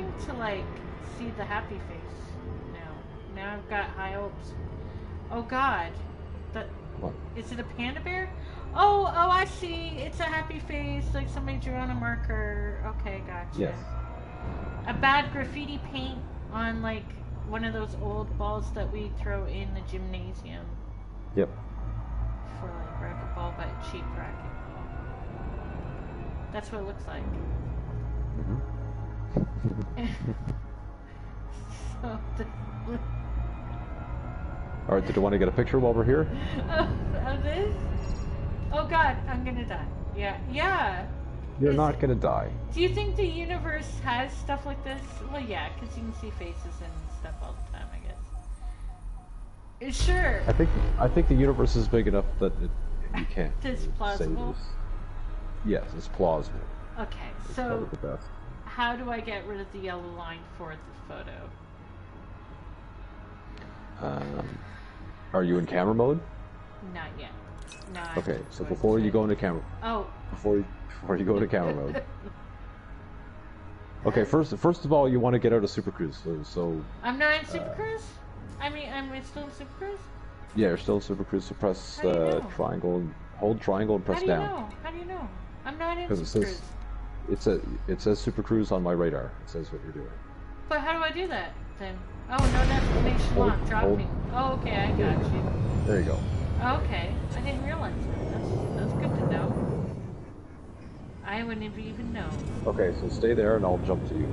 hoping to like see the happy face now. Now I've got high hopes. Oh God, that What? is it a panda bear? Oh, oh, I see. It's a happy face, like somebody drew on a marker. Okay, gotcha. Yes. A bad graffiti paint on like one of those old balls that we throw in the gymnasium Yep. for like racquetball, but cheap racquetball. That's what it looks like. hmm so All right. Did you want to get a picture while we're here? of, of this? Oh God, I'm gonna die. Yeah, yeah. You're Is not gonna die. Do you think the universe has stuff like this? Well, yeah, because you can see faces and stuff all the time, I guess. Uh, Sure. I think I think the universe is big enough that it, you can't. It's plausible? Yes, it's plausible. Okay, It's so probably the best. How do I get rid of the yellow line for the photo? Um, are you in camera mode? Not yet. No. Okay, so before you go into camera, Oh. before you, before you go into camera mode. Okay, first first of all, you want to get out of Super Cruise. So, so I'm not in Super Uh, Cruise? I mean, I'm still in Super Cruise? yeah, you're still in Super Cruise. So press How uh, triangle and hold triangle and How press do you down. know? How do you know? I'm not in Super says- it's a it says Super Cruise on my radar. It says what you're doing. But how do I do that then? Oh, no notification hold, lock. Drop hold. me. Oh, okay, I got you. There you go. Okay, I didn't realize that. That's that's good to know. I wouldn't even know. Okay, so stay there and I'll jump to you.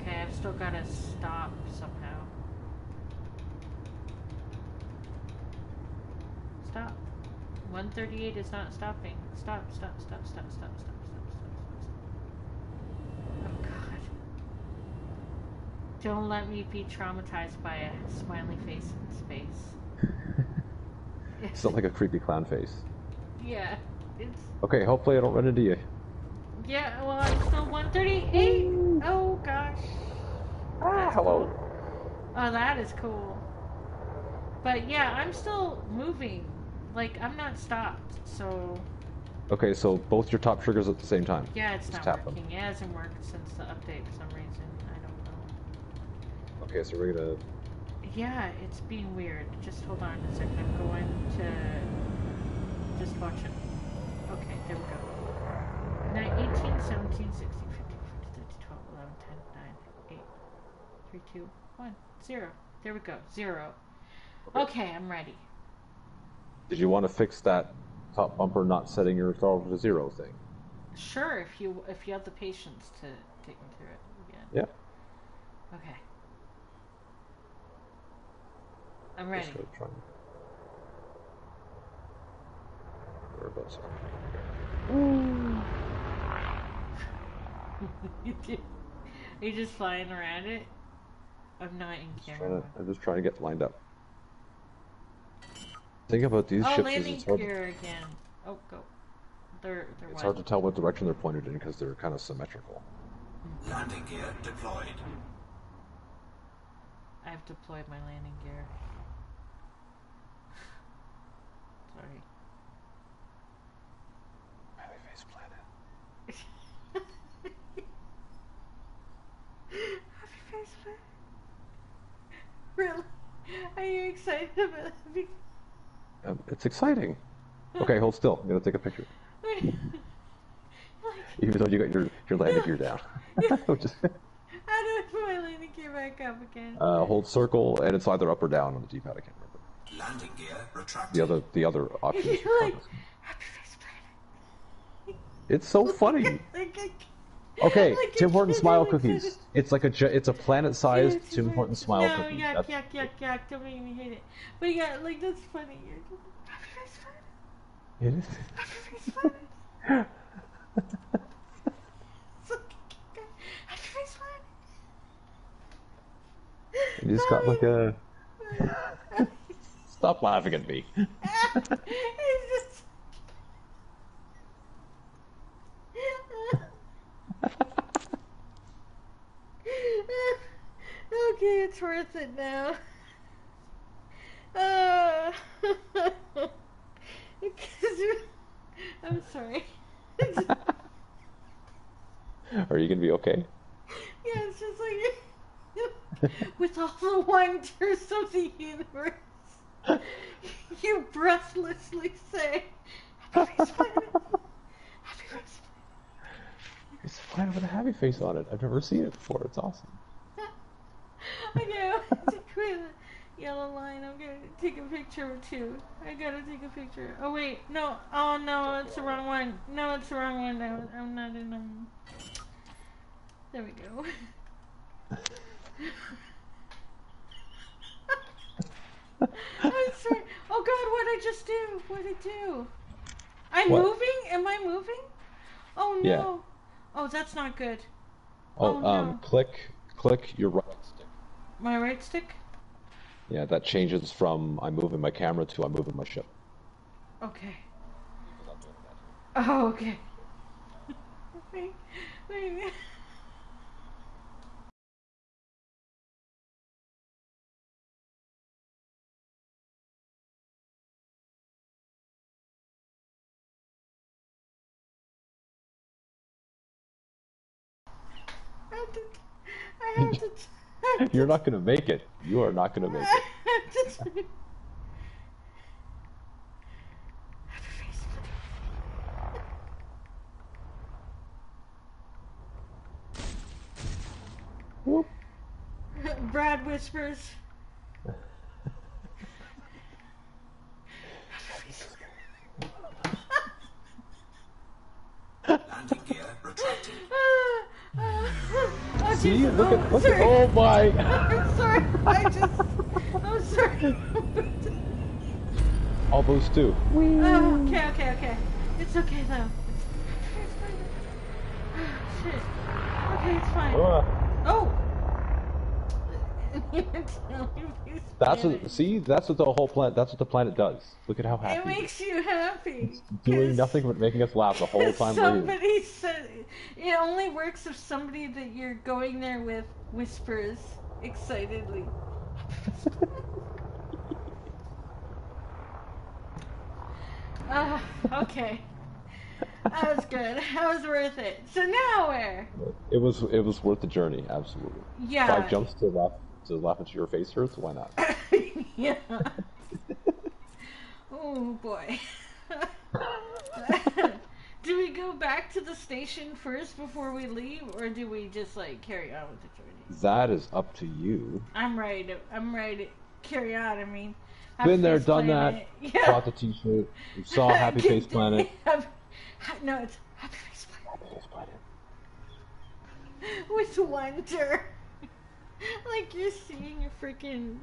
Okay, I've still gotta stop somehow. Stop. 138 is not stopping. Stop, stop, stop, stop, stop, stop. Don't let me be traumatized by a smiley face in space. It's not like a creepy clown face. yeah, it's Okay, hopefully I don't run into you. yeah. Well, I'm still 138. Oh gosh. Ah, That's hello. cool. Oh, that is cool. But yeah, I'm still moving. Like I'm not stopped. So Okay, so both your top triggers at the same time. yeah, it's Just not tap them. working. It hasn't worked since the update for some reason. I don't know. Okay, so we're gonna. Yeah, it's being weird. Just hold on a second. I'm going to just watch it. Okay, there we go. Now 18, 17, 16, 15, 14, 13, 12, 11, 10, 9, 8, 3, 2, 1, 0. There we go. Zero. Okay, I'm ready. Did you want to fix that top bumper not setting your throttle to zero thing? Sure, if you if you have the patience to take me through it again. Yeah. Okay. I'm ready. Just gonna try and- Whereabouts? Are you just flying around it? I'm not in Just trying camera. to, I'm just trying to get lined up. Thing about these Oh, ships is landing it's hard, gear again. Oh, go. They're they're it's hard to tell what direction they're pointed in because they're kind of symmetrical. Landing gear deployed. I've deployed my landing gear. Sorry. Smiley face planet. Happy face man. Really? Are you excited about it? Um, it's exciting. Okay, hold still. I'm gonna take a picture. like, Even though you got your your landing gear down. Which is- how do I put my landing gear back up again? uh, hold circle, and it's either up or down on the D-pad. I can't remember. Landing gear retracted. The other the other option. like, happy face. It's so funny. Okay, like, Tim I Hortons smile cookies. finish. It's like a it's a planet-sized It's Tim weird. Hortons smile no, cookie. yuck, That's- yuck, yuck, yuck. Don't make me hate it. But yeah, like that's funny. Happy face planet. It is. Happy face planet. Happy face planet. You just got like a. Stop laughing at me. just. okay, it's worth it now. Uh, I'm sorry. Are you gonna be okay? Yeah, it's just like with all the wonders of the universe, you breathlessly say, "Happy face planet, happy face It's a planet with a happy face on it. I've never seen it before. It's awesome. planet." I know. With a yellow line, I'm gonna take a picture of two. I gotta take a picture. Oh wait, no. Oh no, it's the wrong one. No, it's the wrong one. I'm not in um. There we go. I'm sorry. Oh God, what did I just do? What did I do? I'm What? moving? Am I moving? Oh no. Yeah. Oh, that's not good. Oh, Oh, um, no. click, click your right stick. My right stick? Yeah, that changes from I'm moving my camera to I'm moving my ship. Okay. Oh, okay. wait, wait. Have to. I have to. I have to You're not gonna make it. You are not gonna make it. I have to- Whoop. Brad whispers. Landing gear retracting. Ah, ah, oh, See, Jesus. look oh, at look at. Oh my! I'm sorry. I just. I'm sorry. All those two. oh, okay, okay, okay. It's okay though. It's fine. Ah, Shit. Okay, it's fine. Oh. You're telling me that's what. See, that's what the whole planet. That's what the planet does. Look at how happy. It makes you happy. Doing nothing but making us laugh the whole time. Somebody said it only works if somebody that you're going there with whispers excitedly. Ah, okay. That was good. That was worth it. So now where? It was it was worth the journey. Absolutely. Yeah. Five jumps to laugh to laugh into your face hurts. Why not? yeah. Oh boy. do we go back to the station first before we leave, or do we just like carry on with the journey? That is up to you. I'm right. I'm right. carry on. I mean, Been there, Face done Planet. that. Yeah. Bought the T-shirt. You saw Happy Face Planet. Happy- no, it's Happy Face Planet Happy Face Planet. with wonder. like you're seeing a freaking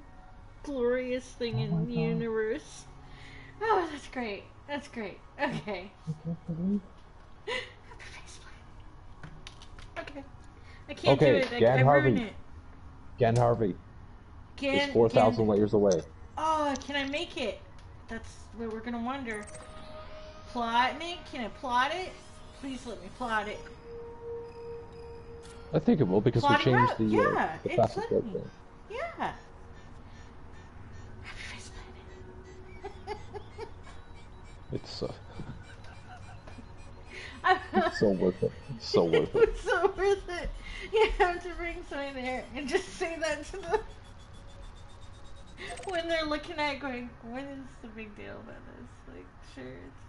glorious thing oh in the universe. Oh, that's great. That's great. Okay. Happy Face Planet. Okay. I can't Okay, do it. I, Gan I ruined Harvey. it. Gan Harvey Gan, is four thousand Gan- light years away. Oh, can I make it? That's what we're gonna wonder. Plotting it? Can I plot it? Please let me plot it. I think it will because we changed the, yeah, uh, the it's thing. Yeah. Happy Face Planet. It's uh, I'm- so worth it. So worth it. it's so worth it. You have to bring somebody there and just say that to them. When they're looking at it going, what is the big deal about this? Like, sure, it's...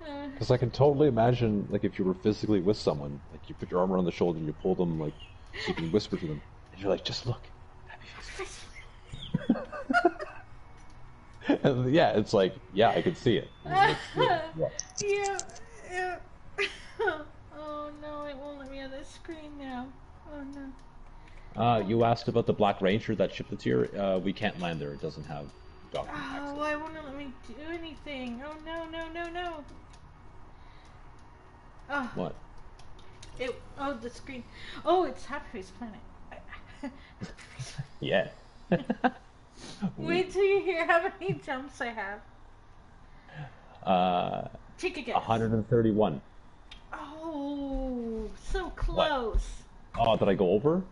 Uh, Because I can totally imagine, like, if you were physically with someone, like, you put your arm around the shoulder and you pull them, like, so you can whisper to them, and you're like, just look. And yeah, it's like, yeah, I can see it. It's- yeah. yeah, yeah. oh no, it won't let me on the screen now. Oh no. Uh, you asked about the Black Ranger, that ship that's here. Uh, we can't land there. It doesn't have docking. Why won't it let me do anything? Oh no, no, no, no. Oh, What? it, oh, the screen. Oh, it's Happy Face Planet. Yeah. Wait till you hear how many jumps I have. uh, Take a guess. 131. Oh, so close. What? Oh, did I go over?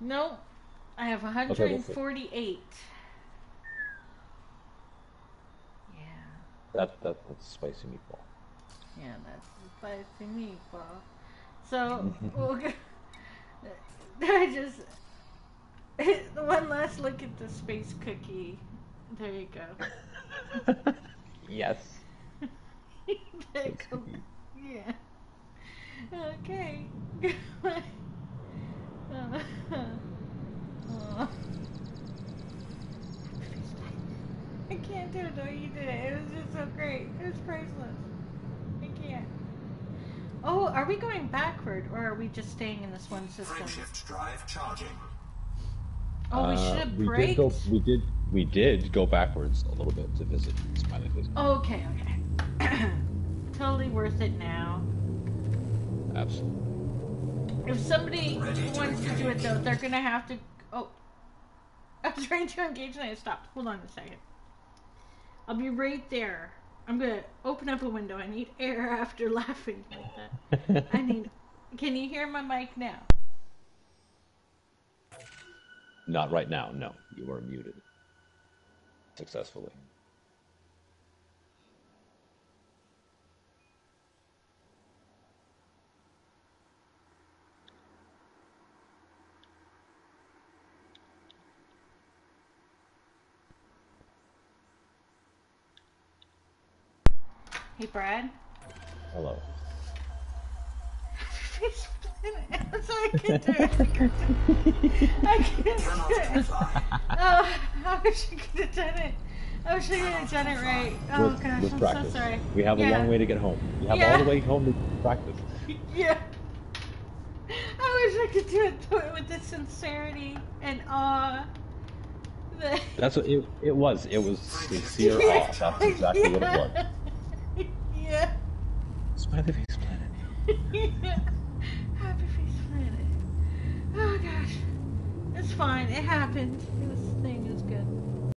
No, I have Okay, we'll 148. Yeah, That, that that's spicy meatball. yeah, that's spicy meatball. So we'll go, I just one last look at the space cookie. There you go. yes. there you go. Yeah. Okay. Uh, uh. I can't do it the way you did it. It was just so great. It was priceless. I can't. Oh, are we going backward or are we just staying in this one system? Frameshift drive charging. Oh, we Uh, should have we did go. We did. We did go backwards a little bit to visit Smiley Oh, okay, okay. totally worth it now. Absolutely. If somebody Ready to wants to do it though, they're gonna have to. Oh, I was trying to engage and I stopped. Hold on a second. I'll be right there. I'm gonna open up a window. I need air after laughing like that. I need. Can you hear my mic now? Not right now. No, you are muted. Successfully. Hey, Brad. Hello. so I can do. I can't do it. Oh, I wish I could have done it. Oh, I wish I could have done it right. Oh with, gosh, with I'm practice. so sorry. We have a long way to get home. We have Yeah. all the way home to practice. Yeah. I wish I could do it th- with the sincerity and awe. That's what it, it was. It was sincere awe. That's exactly what it was. Yeah. Smiley Face Planet. yeah. Happy Face Planet. Oh gosh. It's fine. It happened. It was